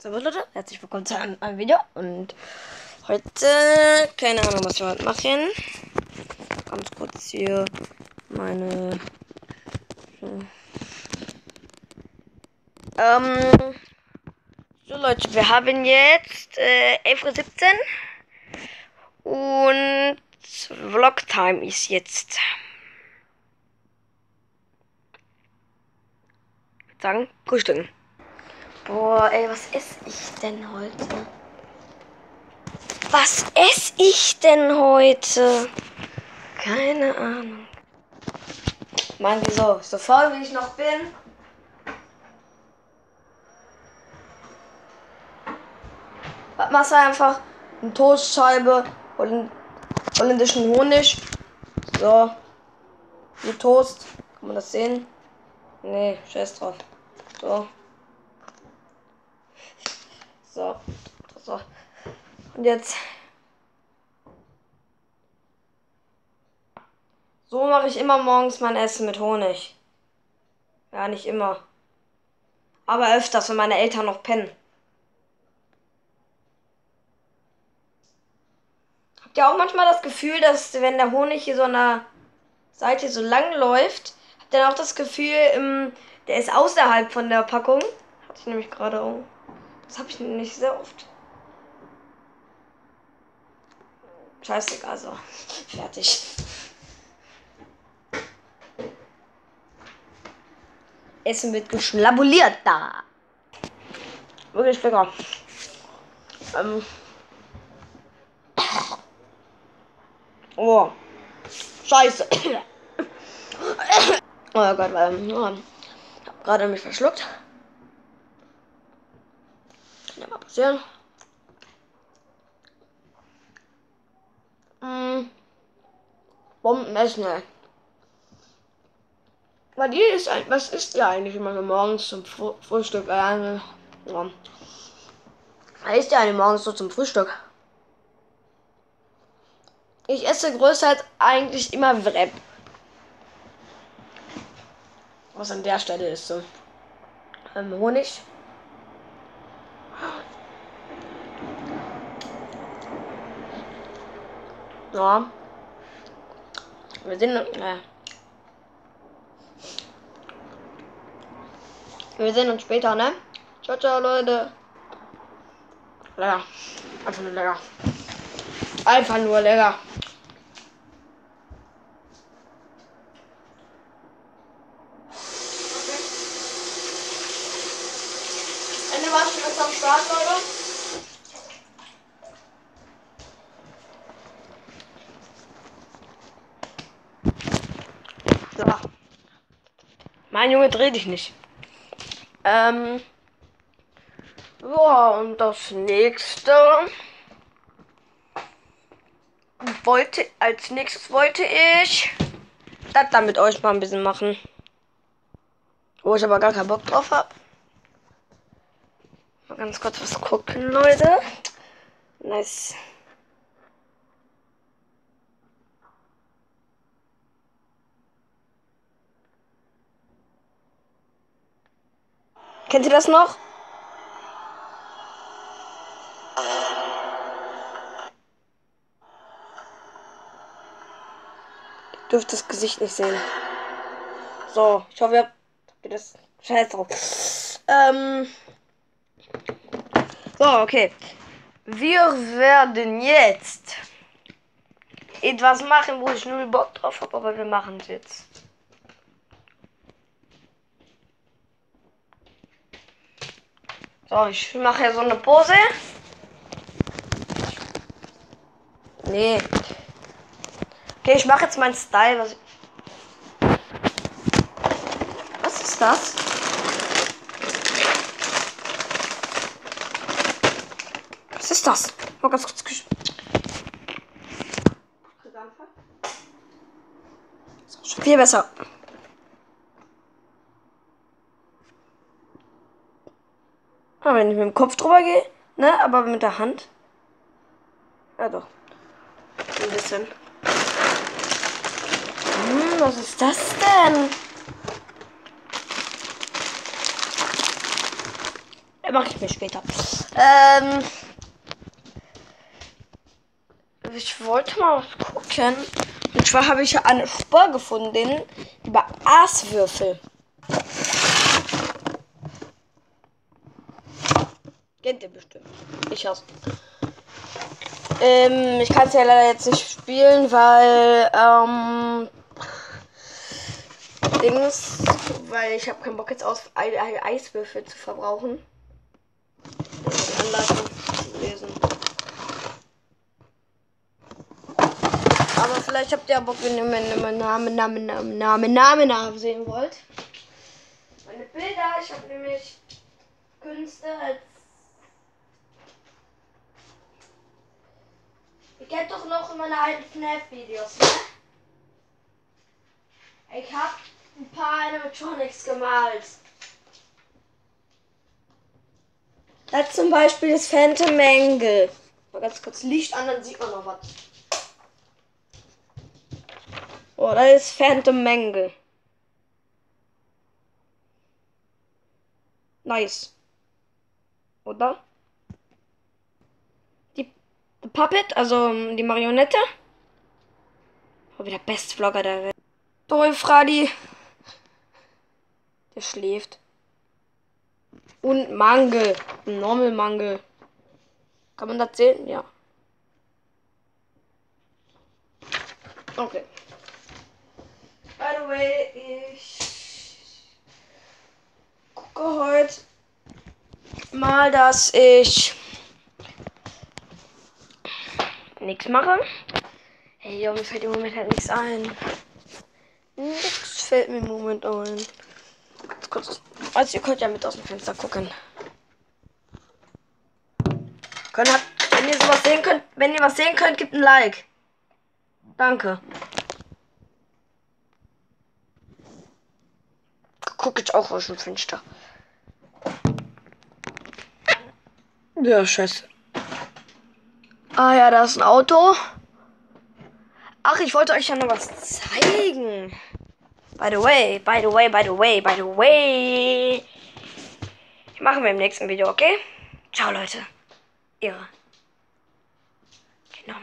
Servus Leute, herzlich willkommen zu einem neuen Video und heute, keine Ahnung was wir heute machen. Ganz kurz hier meine... Hm. Ähm, so Leute, wir haben jetzt äh, 11.17 Uhr und Vlogtime ist jetzt. Sagen, frühstücken. Boah, ey, was esse ich denn heute? Was esse ich denn heute? Keine Ahnung. Mann, wieso? So faul wie ich noch bin. Was machst du einfach? Eine Toastscheibe, Holland holländischen Honig. So. Wie Toast. Kann man das sehen? Nee, scheiß drauf. So. So. So. Und jetzt. So mache ich immer morgens mein Essen mit Honig. Ja, nicht immer. Aber öfters, wenn meine Eltern noch pennen. Habt ihr auch manchmal das Gefühl, dass wenn der Honig hier so an der Seite so lang läuft, habt ihr dann auch das Gefühl, ähm, der ist außerhalb von der Packung? Hatte ich nämlich gerade auch. Das habe ich nicht sehr oft. Scheißegal, so. Fertig. Essen wird geschlabuliert da. Wirklich lecker. Ähm. Oh. Scheiße. Oh Gott, ähm, oh. hab gerade mich verschluckt. Ja mal passieren. Mm. Bombenessen, ey. Weil die ist ein, was ist ja eigentlich immer so morgens zum Fr Frühstück? Äh, ja. Was ist ja eigentlich morgens so zum Frühstück? Ich esse größtenteils eigentlich immer Wrap. Was an der Stelle ist so. Ähm, Honig. Ja. Wir sehen, äh, wir sehen uns später, ne? Ciao, ciao, Leute. Lecker. Einfach nur lecker. Einfach nur lecker. Mein Junge, dreh dich nicht. Ähm. Ja, und das nächste. Wollte, als nächstes wollte ich das da mit euch mal ein bisschen machen. Wo ich aber gar keinen Bock drauf habe. Mal ganz kurz was gucken, Leute. Nice. Kennt ihr das noch? Ihr dürft das Gesicht nicht sehen. So, ich hoffe, ihr habt das Scheiß drauf. Ähm. So, okay. Wir werden jetzt etwas machen, wo ich null Bock drauf habe, aber wir machen es jetzt. So, ich mache ja so eine Pose. Nee. Okay, ich mache jetzt meinen Style. Was, was ist das? Was ist das? Mal ganz kurz. gesch- viel besser. Aber wenn ich mit dem Kopf drüber gehe, ne? Aber mit der Hand. Ja doch. Ein bisschen. Hm, was ist das denn? Mache ich mir später. Ähm, ich wollte mal was gucken. Und zwar habe ich eine Spur gefunden über Aaswürfel. Kennt ihr bestimmt. Ich hasse. Ähm, ich kann es ja leider jetzt nicht spielen, weil ähm, Dings, weil ich habe keinen Bock jetzt aus Eiswürfel zu verbrauchen. Die Anleitung zu lesen. Aber vielleicht habt ihr ja Bock, wenn ihr meinen Namen, Namen, Namen, Namen, Namen, Namen sehen wollt. Meine Bilder, ich habe nämlich Künste als. Ihr kennt doch noch meine alten FNAF-Videos, ne? Ich habe ein paar Animatronics gemalt. Da zum Beispiel das Phantom Mangle. Mal ganz kurz Licht an, dann sieht man noch was. Oh, da ist Phantom Mangle. Nice. Oder? Die Puppet, also ähm, die Marionette. Oh, wie der beste Vlogger der Welt. Toll, Fradi. Der schläft. Und Mangel. Normal Mangel. Kann man das sehen? Ja. Okay. By the way, ich gucke heute mal, dass ich nichts mache. Hey, jo, mir fällt im Moment halt nichts ein. Nichts fällt mir im Moment ein. Ganz kurz. Also ihr könnt ja mit aus dem Fenster gucken. Können, wenn ihr sowas sehen könnt, wenn ihr was sehen könnt, gebt ein Like. Danke. Guck jetzt auch aus dem Fenster. Ja, scheiße. Ah ja, da ist ein Auto. Ach, ich wollte euch ja noch was zeigen. By the way, by the way, by the way, by the way. Machen wir im nächsten Video, okay? Ciao, Leute. Ihre. Genommen.